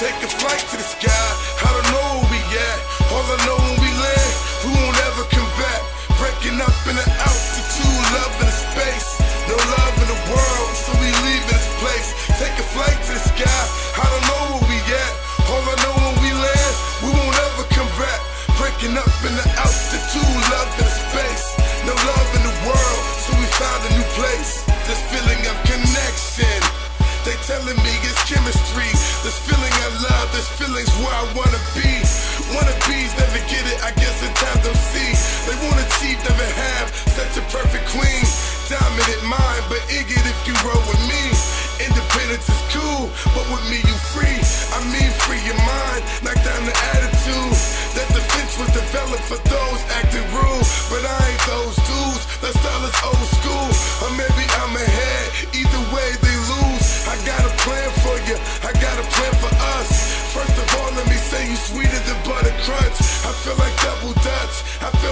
Take a flight to the sky. I don't know where we at. All I know feeling's where I wanna be. Wannabes never get it, I guess in time they'll see. They want to achieve, never have such a perfect queen.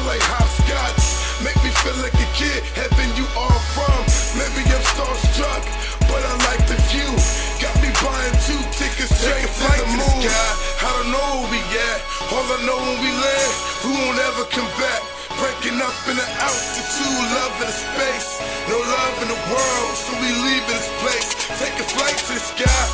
Like hopscotch. Make me feel like a kid, heaven you all from. Maybe I'm starstruck, but I like the view. Got me buying two tickets straight to the moon. I don't know where we at, all I know when we land, we won't ever come back. Breaking up in the altitude, love in the space. No love in the world, so we leave this place. Take a flight to the sky.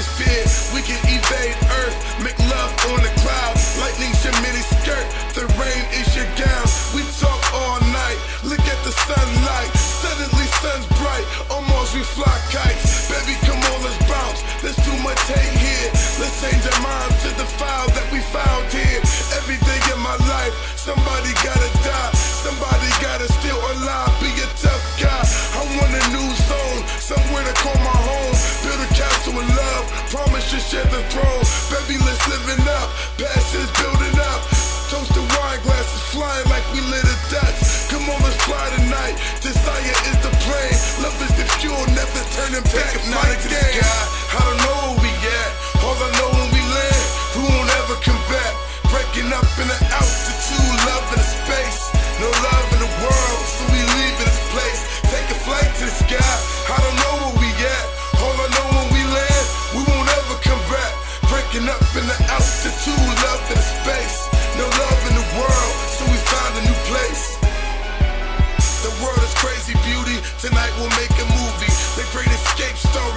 Atmosphere. We can evade Earth. Make love on the cloud. Lightning's your mini skirt. The rain is your gown. We talk all night. Look at the sunlight. Suddenly sun's bright. Almost we fly kites. Baby, come on, let's bounce. There's too much hate here. Let's change our minds to the file that we found here. Everything in my life, somebody gotta let's live up. Passion's building up. Toast to wine glasses flying like we lit a dust. Come on, let's fly tonight. Desire is the plane. Love is the fuel, never turning back. Not a game.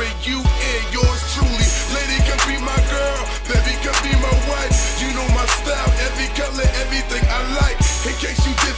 Escape you and yours truly. Lady can be my girl, baby can be my wife. You know my style, every color, everything I like. In case you did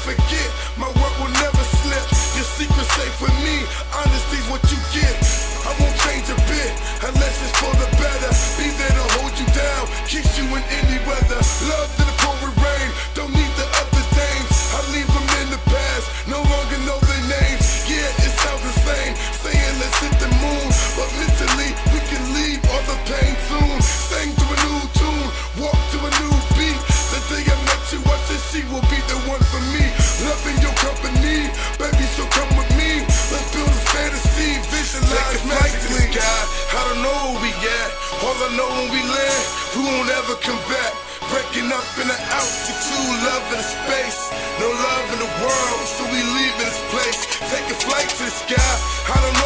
come back. Breaking up in the altitude, love in the space. No love in the world, so we leave this place. Take a flight to the sky. I don't know